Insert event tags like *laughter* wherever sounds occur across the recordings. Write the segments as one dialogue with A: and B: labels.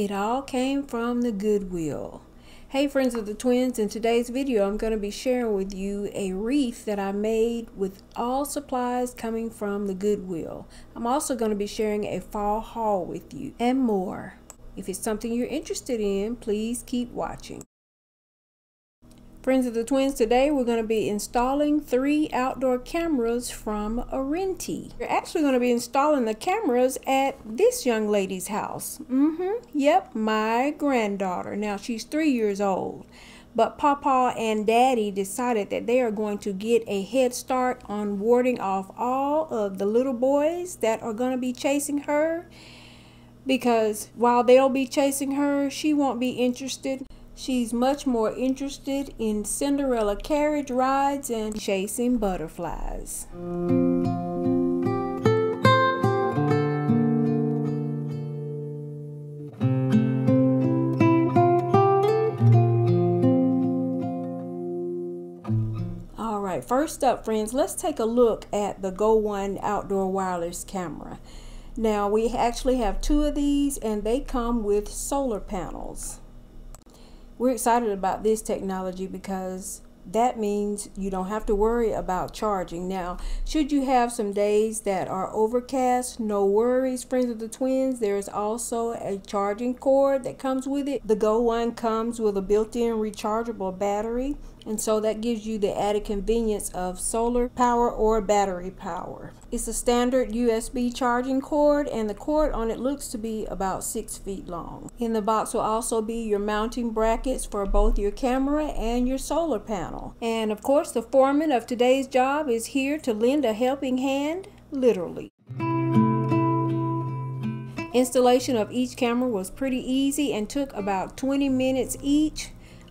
A: It all came from the Goodwill. Hey friends of the twins, in today's video I'm going to be sharing with you a wreath that I made with all supplies coming from the Goodwill. I'm also going to be sharing a fall haul with you and more. If it's something you're interested in, please keep watching. Friends of the Twins, today we're going to be installing three outdoor cameras from Arenti. We're actually going to be installing the cameras at this young lady's house. Mm-hmm, yep, my granddaughter. Now she's three years old. But Papa and Daddy decided that they are going to get a head start on warding off all of the little boys that are going to be chasing her. Because while they'll be chasing her, she won't be interested She's much more interested in Cinderella carriage rides and chasing butterflies. All right, first up, friends, let's take a look at the Go One outdoor wireless camera. Now, we actually have two of these, and they come with solar panels. We're excited about this technology because that means you don't have to worry about charging. Now, should you have some days that are overcast, no worries, friends of the twins. There is also a charging cord that comes with it. The Go One comes with a built-in rechargeable battery and so that gives you the added convenience of solar power or battery power. It's a standard USB charging cord and the cord on it looks to be about six feet long. In the box will also be your mounting brackets for both your camera and your solar panel. And of course the foreman of today's job is here to lend a helping hand, literally. Installation of each camera was pretty easy and took about 20 minutes each.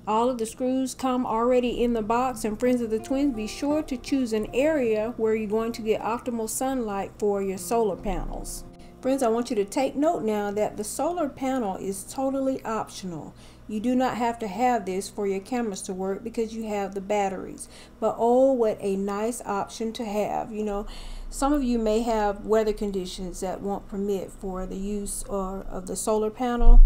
A: All of the screws come already in the box and friends of the twins be sure to choose an area where you're going to get optimal sunlight for your solar panels. Friends, I want you to take note now that the solar panel is totally optional. You do not have to have this for your cameras to work because you have the batteries. But oh, what a nice option to have. You know, some of you may have weather conditions that won't permit for the use or, of the solar panel.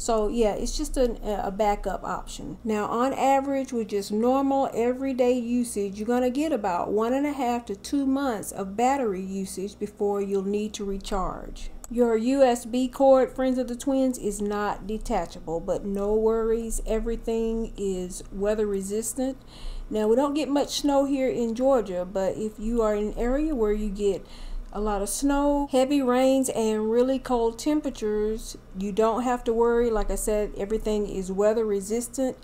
A: So yeah, it's just a, a backup option. Now on average with just normal everyday usage, you're going to get about one and a half to two months of battery usage before you'll need to recharge. Your USB cord, friends of the twins, is not detachable, but no worries, everything is weather resistant. Now we don't get much snow here in Georgia, but if you are in an area where you get a lot of snow, heavy rains, and really cold temperatures, you don't have to worry. Like I said, everything is weather resistant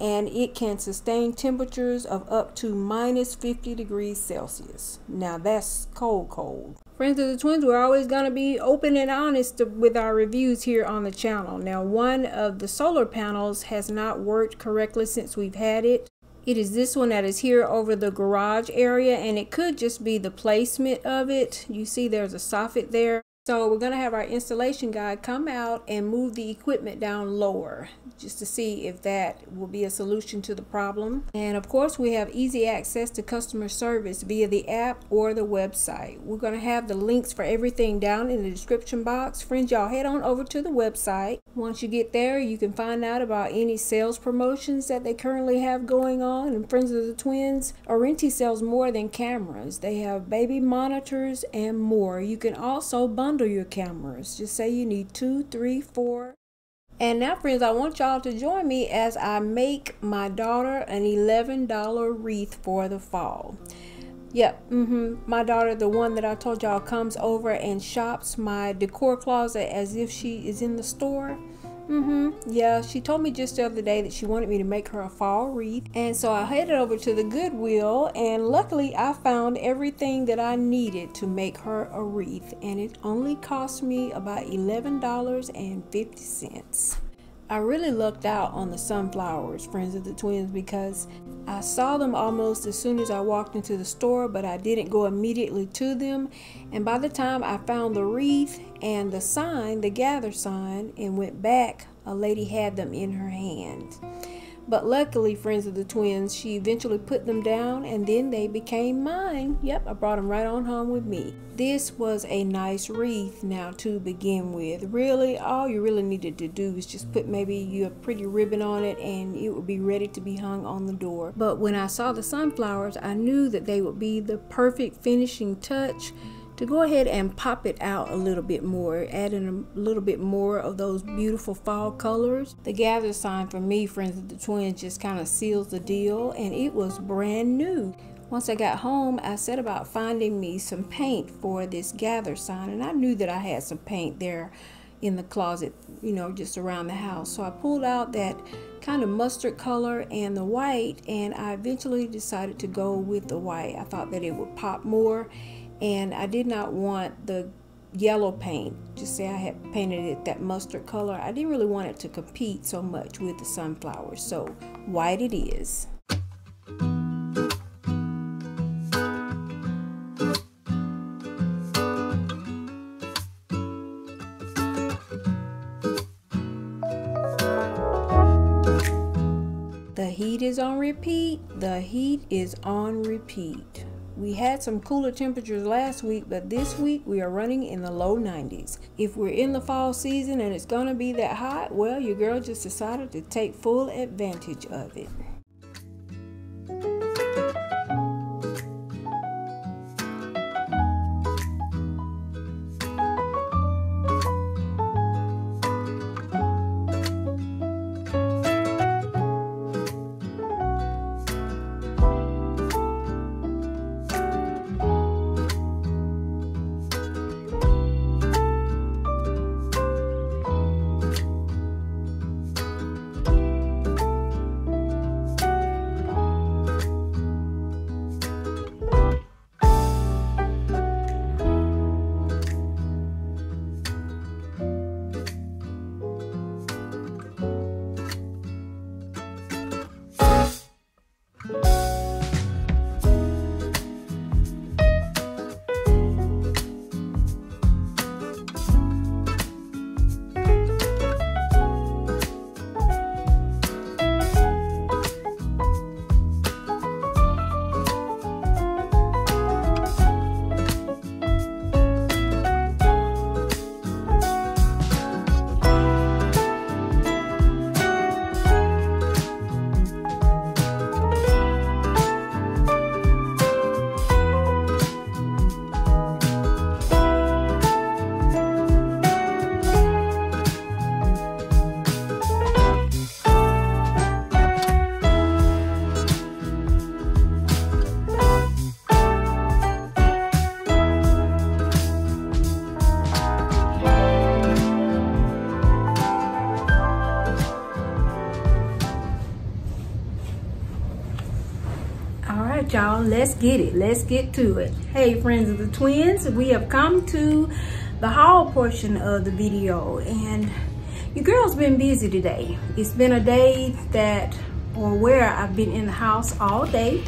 A: and it can sustain temperatures of up to minus 50 degrees Celsius. Now that's cold, cold. Friends of the Twins, we're always going to be open and honest with our reviews here on the channel. Now, one of the solar panels has not worked correctly since we've had it. It is this one that is here over the garage area and it could just be the placement of it. You see there's a soffit there. So we're going to have our installation guy come out and move the equipment down lower just to see if that will be a solution to the problem. And of course we have easy access to customer service via the app or the website. We're going to have the links for everything down in the description box. Friends, y'all head on over to the website. Once you get there, you can find out about any sales promotions that they currently have going on. And Friends of the Twins, Arenti sells more than cameras. They have baby monitors and more. You can also bundle bundle your cameras. Just say you need two, three, four. And now, friends, I want y'all to join me as I make my daughter an $11 wreath for the fall. Yep, mm-hmm. My daughter, the one that I told y'all comes over and shops my decor closet as if she is in the store. Mm-hmm. Yeah, she told me just the other day that she wanted me to make her a fall wreath. And so I headed over to the Goodwill and luckily I found everything that I needed to make her a wreath. And it only cost me about $11.50. I really lucked out on the sunflowers, friends of the twins, because I saw them almost as soon as I walked into the store, but I didn't go immediately to them. And by the time I found the wreath and the sign, the gather sign, and went back, a lady had them in her hand. But luckily, friends of the twins, she eventually put them down and then they became mine. Yep, I brought them right on home with me. This was a nice wreath now to begin with. Really, all you really needed to do is just put maybe your pretty ribbon on it and it would be ready to be hung on the door. But when I saw the sunflowers, I knew that they would be the perfect finishing touch to go ahead and pop it out a little bit more, adding a little bit more of those beautiful fall colors. The gather sign for me, Friends of the Twins, just kind of seals the deal and it was brand new. Once I got home, I set about finding me some paint for this gather sign and I knew that I had some paint there in the closet, you know, just around the house. So I pulled out that kind of mustard color and the white and I eventually decided to go with the white. I thought that it would pop more and I did not want the yellow paint just say I had painted it that mustard color I didn't really want it to compete so much with the sunflowers so white it is The heat is on repeat. The heat is on repeat. We had some cooler temperatures last week, but this week we are running in the low 90s. If we're in the fall season and it's gonna be that hot, well, your girl just decided to take full advantage of it. Get it. Let's get to it. Hey friends of the twins we have come to the haul portion of the video and your girl's been busy today. It's been a day that or where I've been in the house all day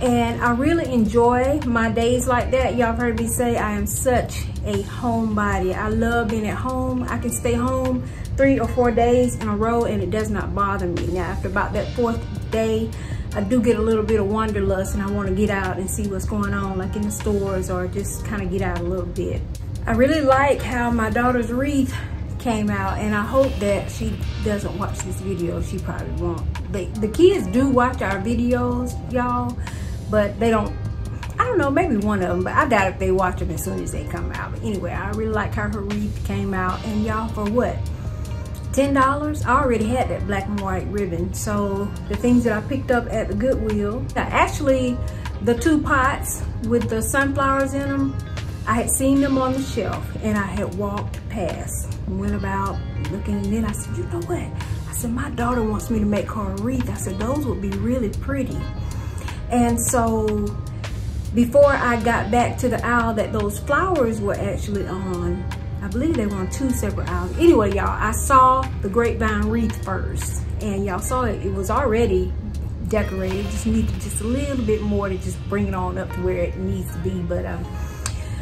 A: and I really enjoy my days like that. Y'all heard me say I am such a homebody. I love being at home. I can stay home three or four days in a row and it does not bother me. Now after about that fourth day I do get a little bit of wanderlust and I want to get out and see what's going on like in the stores or just kind of get out a little bit. I really like how my daughter's wreath came out and I hope that she doesn't watch this video. She probably won't. They, the kids do watch our videos, y'all, but they don't, I don't know, maybe one of them, but I doubt if they watch them as soon as they come out. But anyway, I really like how her wreath came out and y'all for what? $10. I already had that black and white ribbon. So the things that I picked up at the Goodwill, actually the two pots with the sunflowers in them, I had seen them on the shelf and I had walked past, went about looking and then I said, you know what? I said, my daughter wants me to make her a wreath. I said, those would be really pretty. And so before I got back to the aisle that those flowers were actually on, I believe they were on two separate aisles. Anyway, y'all, I saw the grapevine wreath first. And y'all saw it, it was already decorated. Just needed just a little bit more to just bring it on up to where it needs to be. But um,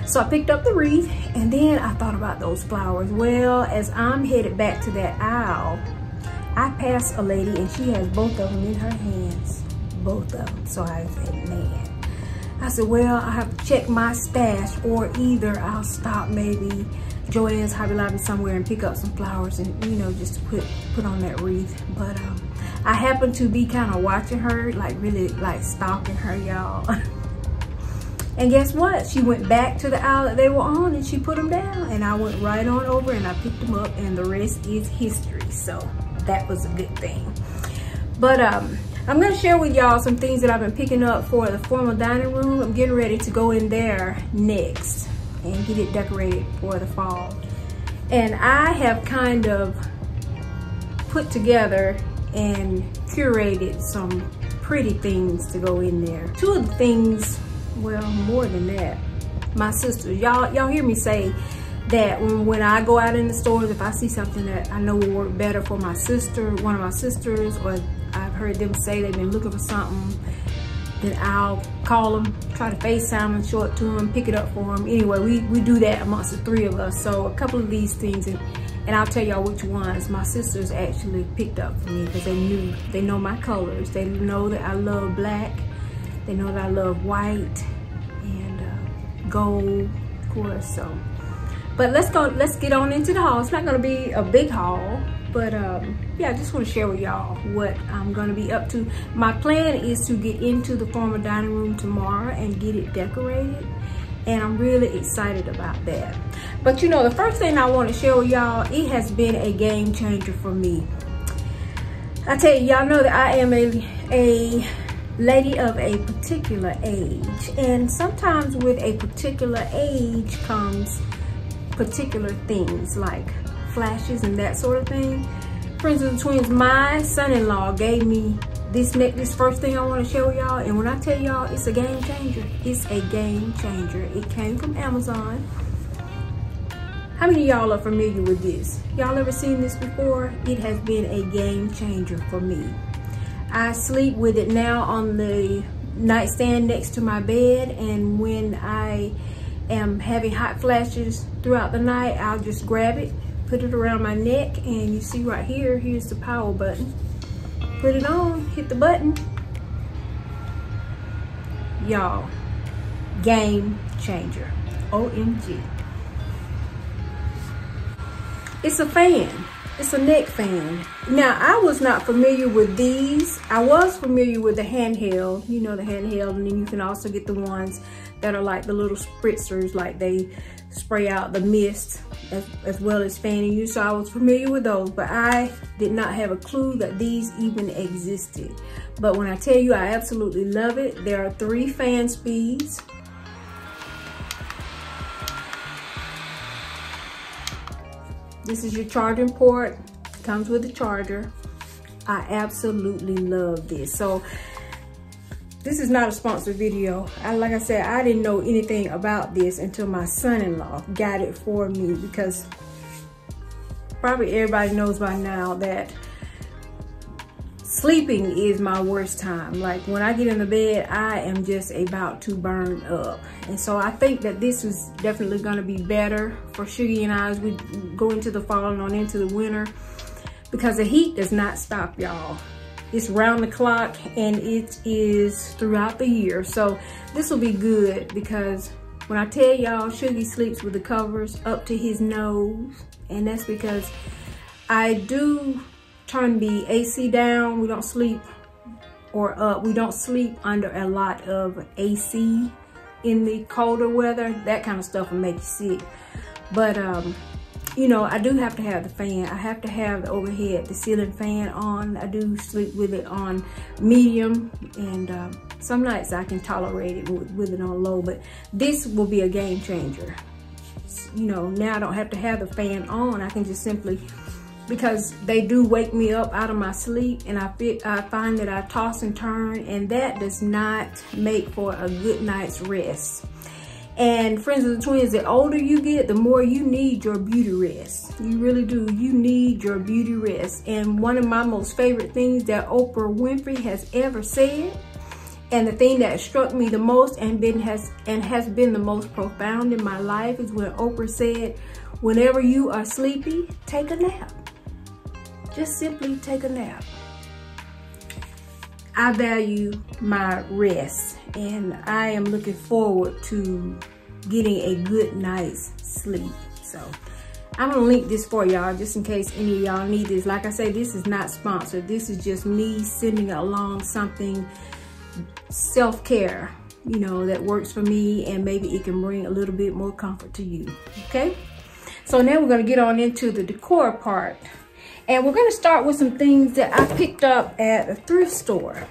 A: so I picked up the wreath and then I thought about those flowers. Well, as I'm headed back to that aisle, I passed a lady and she has both of them in her hands, both of them. So I said, man. I said, well, I have to check my stash or either I'll stop maybe Joann's Hobby Lobby somewhere and pick up some flowers and, you know, just to put, put on that wreath. But um, I happen to be kind of watching her, like really like stalking her, y'all. *laughs* and guess what? She went back to the aisle that they were on and she put them down. And I went right on over and I picked them up and the rest is history. So that was a good thing. But um, I'm gonna share with y'all some things that I've been picking up for the formal dining room. I'm getting ready to go in there next and get it decorated for the fall. And I have kind of put together and curated some pretty things to go in there. Two of the things, well, more than that, my sisters, y'all y'all hear me say that when, when I go out in the stores, if I see something that I know will work better for my sister, one of my sisters, or I've heard them say they've been looking for something, then I'll call them, try to FaceTime and show it to them, pick it up for them. Anyway, we, we do that amongst the three of us. So a couple of these things, and, and I'll tell y'all which ones my sisters actually picked up for me because they knew, they know my colors. They know that I love black. They know that I love white and uh, gold, of course, so. But let's go, let's get on into the haul. It's not gonna be a big haul, but um, yeah, I just wanna share with y'all what I'm gonna be up to. My plan is to get into the formal dining room tomorrow and get it decorated. And I'm really excited about that. But you know, the first thing I wanna share with y'all, it has been a game changer for me. I tell you, y'all know that I am a, a lady of a particular age. And sometimes with a particular age comes particular things like flashes and that sort of thing. Friends of the Twins, my son-in-law gave me this neck, this first thing I want to show y'all. And when I tell y'all it's a game changer, it's a game changer. It came from Amazon. How many y'all are familiar with this? Y'all ever seen this before? It has been a game changer for me. I sleep with it now on the nightstand next to my bed and when I am having hot flashes throughout the night, I'll just grab it, put it around my neck, and you see right here, here's the power button. Put it on, hit the button. Y'all, game changer. OMG. It's a fan. It's a neck fan. Now, I was not familiar with these. I was familiar with the handheld, you know, the handheld, and then you can also get the ones that are like the little spritzers, like they spray out the mist as, as well as fanning you. So I was familiar with those, but I did not have a clue that these even existed. But when I tell you I absolutely love it, there are three fan speeds. This is your charging port, comes with a charger. I absolutely love this. So this is not a sponsored video. I, like I said, I didn't know anything about this until my son-in-law got it for me because probably everybody knows by now that sleeping is my worst time. Like when I get in the bed, I am just about to burn up. And so I think that this is definitely gonna be better for Sugar and I as we go into the fall and on into the winter because the heat does not stop y'all. It's round the clock and it is throughout the year. So this will be good because when I tell y'all Sugar sleeps with the covers up to his nose and that's because I do turn the AC down. We don't sleep or up. We don't sleep under a lot of AC in the colder weather. That kind of stuff will make you sick. But um, you know, I do have to have the fan. I have to have the overhead, the ceiling fan on. I do sleep with it on medium and uh, some nights I can tolerate it with, with it on low, but this will be a game changer. You know, now I don't have to have the fan on. I can just simply, because they do wake me up out of my sleep and I, fit, I find that I toss and turn and that does not make for a good night's rest. And friends of the twins, the older you get, the more you need your beauty rest. You really do. You need your beauty rest. And one of my most favorite things that Oprah Winfrey has ever said, and the thing that struck me the most and been has and has been the most profound in my life is when Oprah said, whenever you are sleepy, take a nap. just simply take a nap. I value my rest and I am looking forward to getting a good night's sleep. So I'm gonna link this for y'all just in case any of y'all need this. Like I say, this is not sponsored. This is just me sending along something self-care, you know, that works for me and maybe it can bring a little bit more comfort to you, okay? So now we're gonna get on into the decor part. And we're gonna start with some things that I picked up at a thrift store.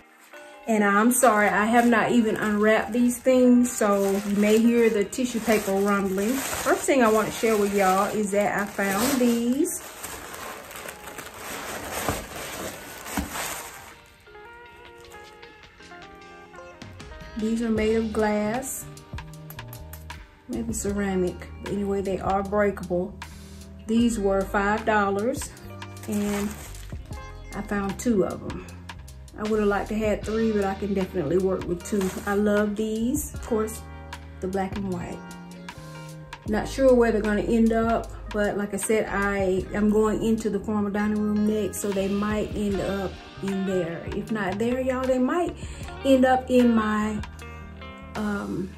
A: And I'm sorry, I have not even unwrapped these things, so you may hear the tissue paper rumbling. First thing I want to share with y'all is that I found these. These are made of glass, maybe ceramic, but anyway, they are breakable. These were $5 and I found two of them. I would have liked to have three, but I can definitely work with two. I love these, of course, the black and white. Not sure where they're gonna end up, but like I said, I am going into the formal dining room next, so they might end up in there. If not there, y'all, they might end up in my um,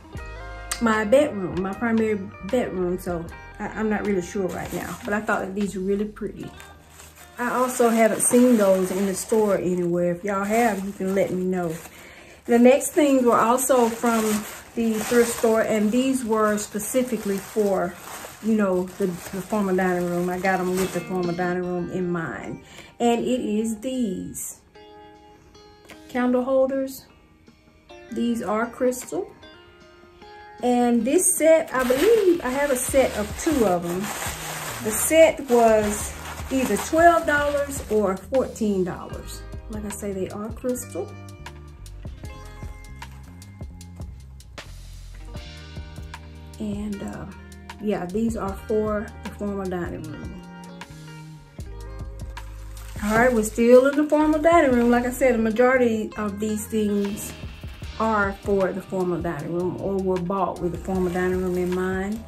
A: my bedroom, my primary bedroom. So I, I'm not really sure right now, but I thought that these were really pretty. I also haven't seen those in the store anywhere. If y'all have, you can let me know. The next things were also from the thrift store, and these were specifically for, you know, the, the formal dining room. I got them with the former dining room in mind. And it is these candle holders. These are crystal. And this set, I believe I have a set of two of them. The set was either $12 or $14. Like I say, they are crystal. And uh, yeah, these are for the formal dining room. All right, we're still in the formal dining room. Like I said, the majority of these things are for the formal dining room or were bought with the formal dining room in mind.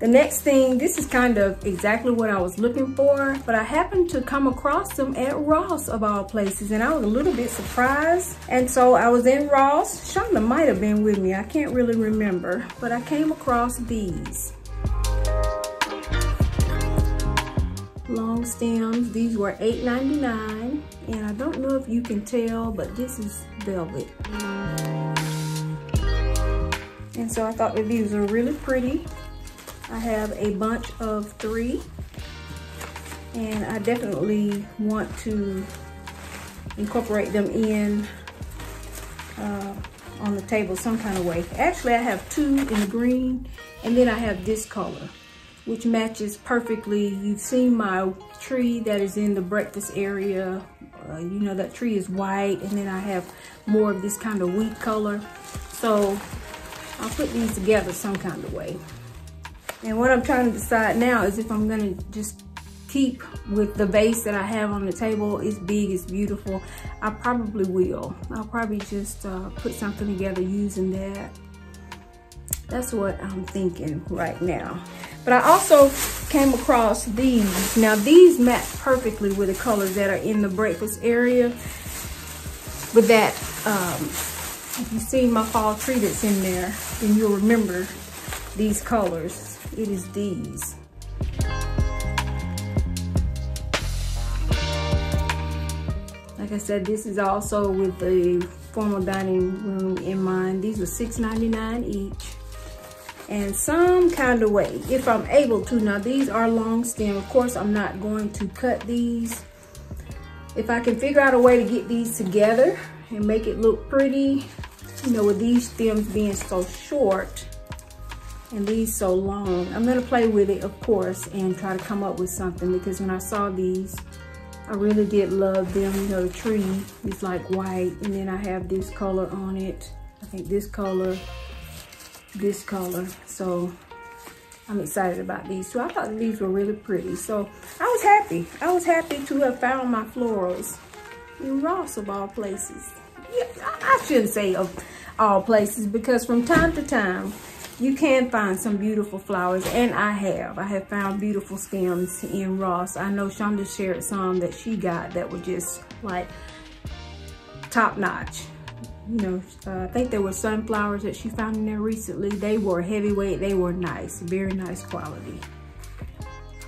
A: The next thing, this is kind of exactly what I was looking for, but I happened to come across them at Ross of all places, and I was a little bit surprised. And so I was in Ross. Shonda might have been with me. I can't really remember, but I came across these. Long stems. These were $8.99, and I don't know if you can tell, but this is velvet. And so I thought that these were really pretty. I have a bunch of three and I definitely want to incorporate them in uh, on the table some kind of way. Actually, I have two in the green and then I have this color which matches perfectly. You've seen my tree that is in the breakfast area. Uh, you know, that tree is white and then I have more of this kind of wheat color. So I'll put these together some kind of way. And what I'm trying to decide now is if I'm gonna just keep with the vase that I have on the table. It's big, it's beautiful. I probably will. I'll probably just uh, put something together using that. That's what I'm thinking right now. But I also came across these. Now these match perfectly with the colors that are in the breakfast area. With that, um, if you see my fall tree that's in there, then you'll remember these colors it is these. Like I said, this is also with the formal dining room in mind. These are $6.99 each. And some kind of way, if I'm able to. Now these are long stem. Of course, I'm not going to cut these. If I can figure out a way to get these together and make it look pretty, you know, with these stems being so short, and these so long. I'm gonna play with it, of course, and try to come up with something because when I saw these, I really did love them. You know, the tree is like white, and then I have this color on it. I think this color, this color. So I'm excited about these. So I thought these were really pretty. So I was happy. I was happy to have found my florals in Ross of all places. Yeah, I shouldn't say of all places because from time to time, you can find some beautiful flowers and I have. I have found beautiful stems in Ross. I know Shonda shared some that she got that were just like top notch. You know, uh, I think there were sunflowers that she found in there recently. They were heavyweight, they were nice, very nice quality.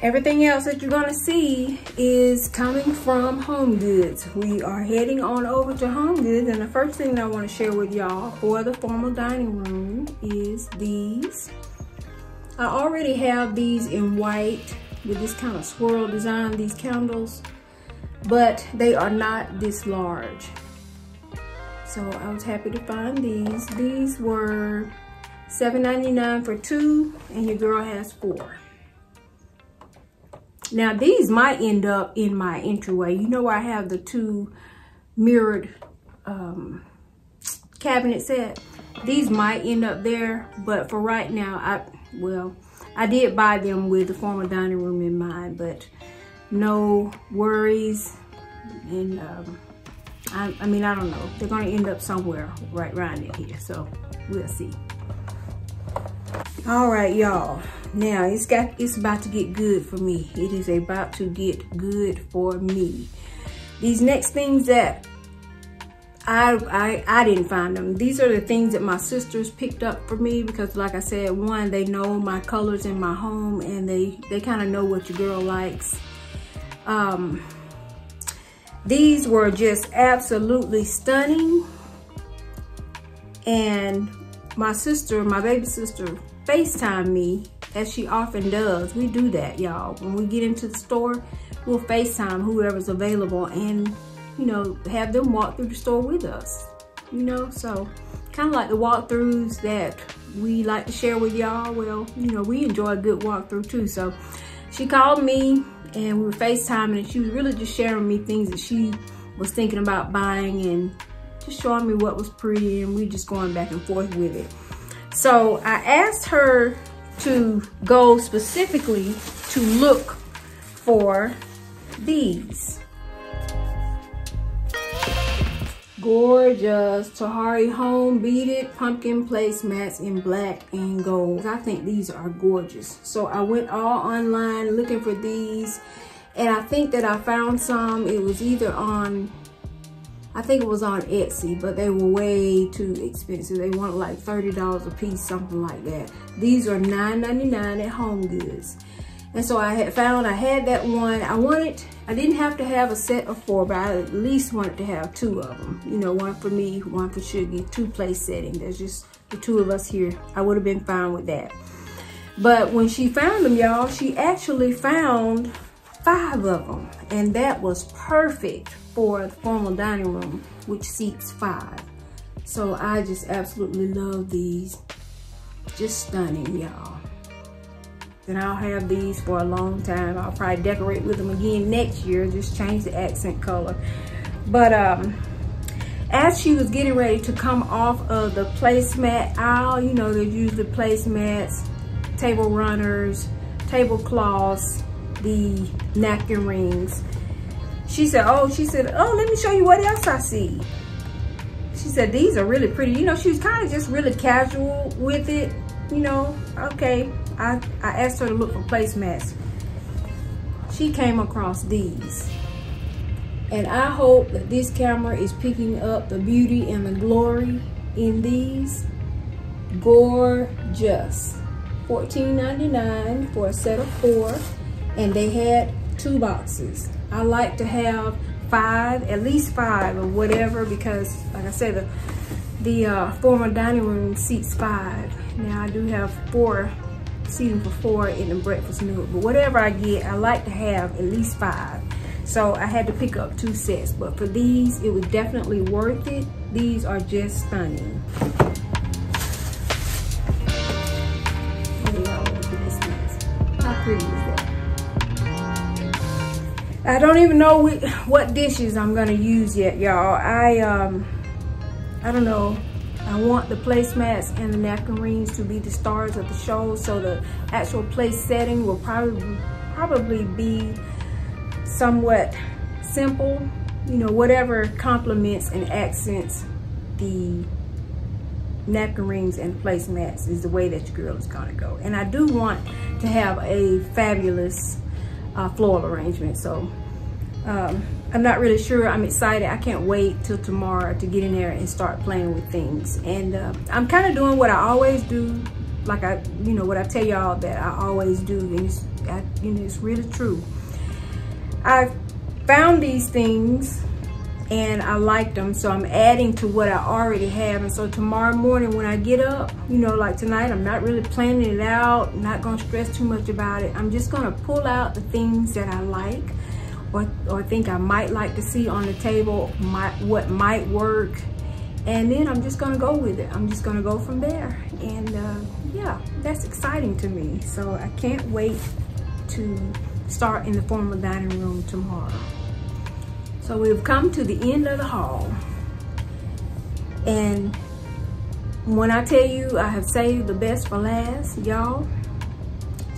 A: Everything else that you're gonna see is coming from Home Goods. We are heading on over to Home Goods and the first thing I wanna share with y'all for the formal dining room is these. I already have these in white with this kind of swirl design, these candles, but they are not this large. So I was happy to find these. These were $7.99 for two and your girl has four. Now these might end up in my entryway. You know I have the two mirrored um, cabinet set. These might end up there, but for right now, I well, I did buy them with the formal dining room in mind, but no worries. And um, I, I mean, I don't know. They're gonna end up somewhere right around in here, so we'll see. All right, y'all. Now it's got it's about to get good for me. It is about to get good for me. These next things that I, I I didn't find them. These are the things that my sisters picked up for me because like I said, one, they know my colors in my home and they, they kind of know what your girl likes. Um, these were just absolutely stunning. And my sister, my baby sister, FaceTime me as she often does. We do that, y'all. When we get into the store, we'll FaceTime whoever's available and, you know, have them walk through the store with us. You know, so kind of like the walkthroughs that we like to share with y'all. Well, you know, we enjoy a good walkthrough too. So she called me and we were FaceTiming and she was really just sharing me things that she was thinking about buying and just showing me what was pretty and we just going back and forth with it. So I asked her to go specifically to look for these. Gorgeous Tahari Home Beaded Pumpkin Placemats in black and gold. I think these are gorgeous. So I went all online looking for these and I think that I found some. It was either on I think it was on Etsy, but they were way too expensive. They wanted like $30 a piece, something like that. These are $9.99 at Home Goods. And so I had found I had that one. I wanted, I didn't have to have a set of four, but I at least wanted to have two of them. You know, one for me, one for Sugar, two place setting. There's just the two of us here. I would have been fine with that. But when she found them, y'all, she actually found five of them. And that was perfect for the formal dining room, which seats five. So I just absolutely love these. Just stunning, y'all. And I'll have these for a long time. I'll probably decorate with them again next year, just change the accent color. But um, as she was getting ready to come off of the placemat aisle, you know, they use the placemats, table runners, tablecloths, the napkin rings. She said, oh, she said, oh, let me show you what else I see. She said, these are really pretty. You know, she was kind of just really casual with it. You know, okay. I, I asked her to look for placemats. She came across these. And I hope that this camera is picking up the beauty and the glory in these. Gorgeous. $14.99 for a set of four. And they had two boxes. I like to have five, at least five or whatever, because like I said, the, the uh, formal dining room seats five. Now I do have four seating for four in the breakfast nook, but whatever I get, I like to have at least five. So I had to pick up two sets, but for these, it was definitely worth it. These are just stunning. How pretty is that? I don't even know what dishes I'm gonna use yet, y'all. I, um, I don't know. I want the placemats and the napkin rings to be the stars of the show, so the actual place setting will probably probably be somewhat simple. You know, whatever complements and accents the napkin rings and placemats is the way that your girl is gonna go. And I do want to have a fabulous uh, floral arrangement. So um, I'm not really sure. I'm excited. I can't wait till tomorrow to get in there and start playing with things. And uh, I'm kind of doing what I always do. Like I, you know, what I tell y'all that I always do. And it's, I, you know, it's really true. I found these things and I liked them. So I'm adding to what I already have. And so tomorrow morning when I get up, you know, like tonight, I'm not really planning it out, not gonna stress too much about it. I'm just gonna pull out the things that I like or, or think I might like to see on the table, what might work. And then I'm just gonna go with it. I'm just gonna go from there. And uh, yeah, that's exciting to me. So I can't wait to start in the formal dining room tomorrow. So we've come to the end of the haul. And when I tell you I have saved the best for last, y'all,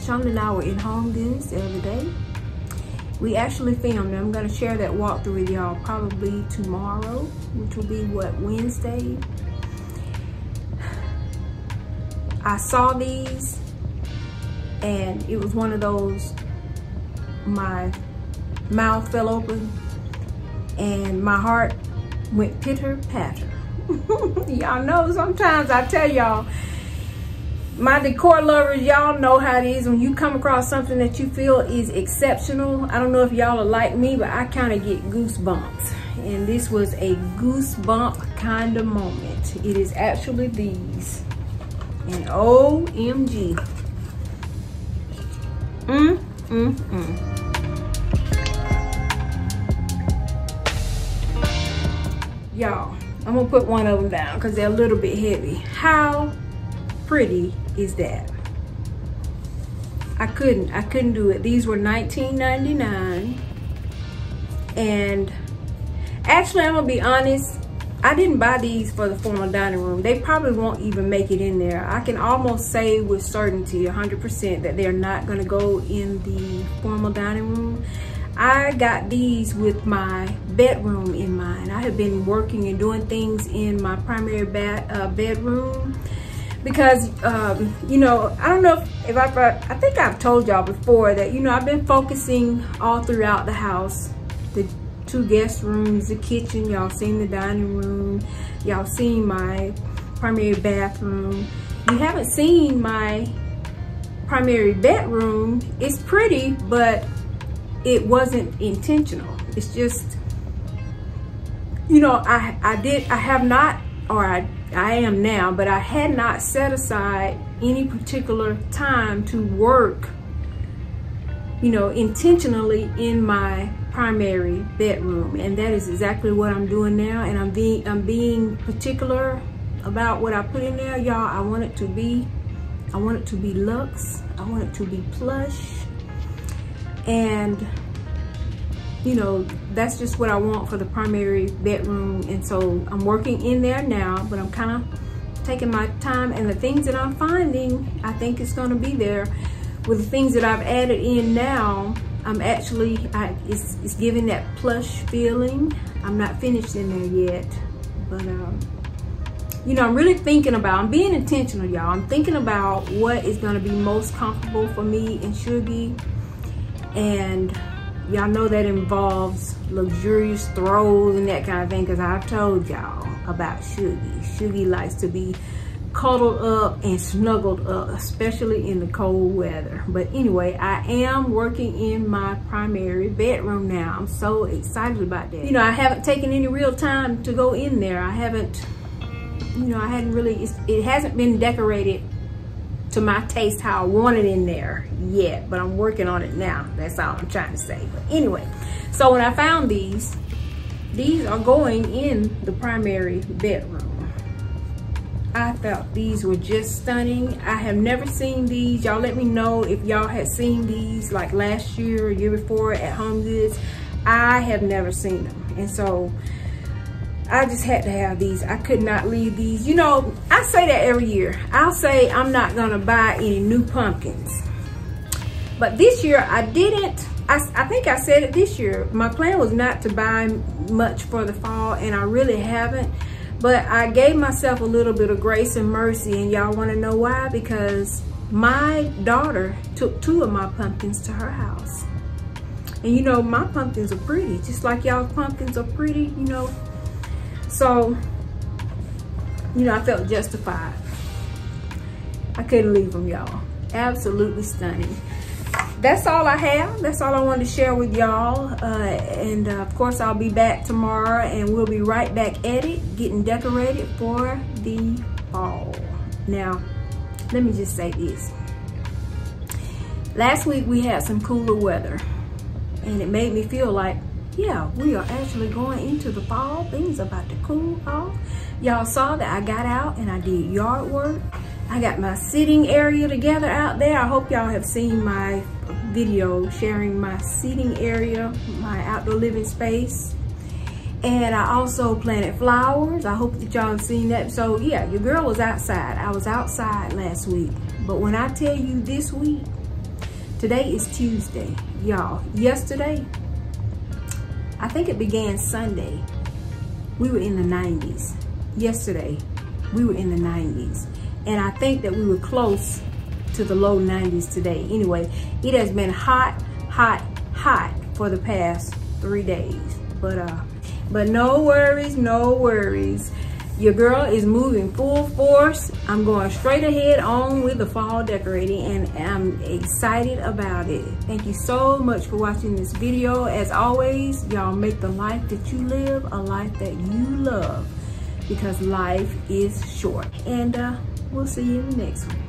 A: Sean and I were in Home Goods the other day. We actually filmed, I'm gonna share that walkthrough with y'all probably tomorrow, which will be what, Wednesday? I saw these and it was one of those, my mouth fell open and my heart went pitter patter. *laughs* y'all know sometimes I tell y'all, my decor lovers, y'all know how it is when you come across something that you feel is exceptional. I don't know if y'all are like me, but I kind of get goosebumps. And this was a goosebump kind of moment. It is actually these. And OMG. Mm, mm, mm. Y'all i'm gonna put one of them down because they're a little bit heavy. How pretty is that? I couldn't i couldn't do it. These were 19.99 and actually i'm gonna be honest i didn't buy these for the formal dining room. They probably won't even make it in there. I can almost say with certainty 100 percent that they're not to go in the formal dining room I got these with my bedroom in mind. I have been working and doing things in my primary uh, bedroom because, um, you know, I don't know if, if I, I think I've told y'all before that, you know, I've been focusing all throughout the house, the two guest rooms, the kitchen, y'all seen the dining room, y'all seen my primary bathroom. You haven't seen my primary bedroom. It's pretty, but it wasn't intentional. It's just, you know, I, I did, I have not, or I, I am now, but I had not set aside any particular time to work, you know, intentionally in my primary bedroom. And that is exactly what I'm doing now. And I'm being, I'm being particular about what I put in there. Y'all, I want it to be, I want it to be luxe. I want it to be plush and you know that's just what I want for the primary bedroom. And so I'm working in there now but I'm kind of taking my time. And the things that I'm finding I think it's going to be there. With the things that I've added in now I'm actually I, it's, it's giving that plush feeling. I'm not finished in there yet but um, you know I'm really thinking about I'm being intentional y'all. I'm thinking about what is going to be most comfortable for me and Sugi and y'all know that involves luxurious throws and that kind of thing because I've told y'all about Sugi. Sugi likes to be cuddled up and snuggled up, especially in the cold weather. But anyway, I am working in my primary bedroom now. I'm so excited about that. You know, I haven't taken any real time to go in there. I haven't, you know, I hadn't really, it hasn't been decorated to my taste how I want it in there yet, but I'm working on it now. That's all I'm trying to say. But anyway, so when I found these, these are going in the primary bedroom. I thought these were just stunning. I have never seen these. Y'all let me know if y'all had seen these like last year or year before at Home Goods. I have never seen them. And so I just had to have these. I could not leave these. You know, I say that every year. I'll say I'm not gonna buy any new pumpkins. But this year I didn't. I, I think I said it this year. My plan was not to buy much for the fall and I really haven't. But I gave myself a little bit of grace and mercy, and y'all want to know why? Because my daughter took two of my pumpkins to her house. And you know, my pumpkins are pretty, just like y'all's pumpkins are pretty, you know. So, you know, I felt justified. I couldn't leave them, y'all. Absolutely stunning. That's all I have. That's all I wanted to share with y'all. Uh, and uh, of course, I'll be back tomorrow and we'll be right back at it, getting decorated for the fall. Now, let me just say this. Last week we had some cooler weather and it made me feel like, yeah, we are actually going into the fall. Things about to cool off. Y'all saw that I got out and I did yard work. I got my sitting area together out there. I hope y'all have seen my video sharing my seating area, my outdoor living space. And I also planted flowers. I hope that y'all have seen that. So yeah, your girl was outside. I was outside last week. But when I tell you this week, today is Tuesday, y'all. Yesterday, I think it began Sunday. We were in the 90s. Yesterday, we were in the 90s. And I think that we were close to the low 90s today. Anyway, it has been hot, hot, hot for the past three days. But uh, but no worries, no worries. Your girl is moving full force. I'm going straight ahead on with the fall decorating and I'm excited about it. Thank you so much for watching this video. As always, y'all make the life that you live a life that you love because life is short. And uh, We'll see you in the next one.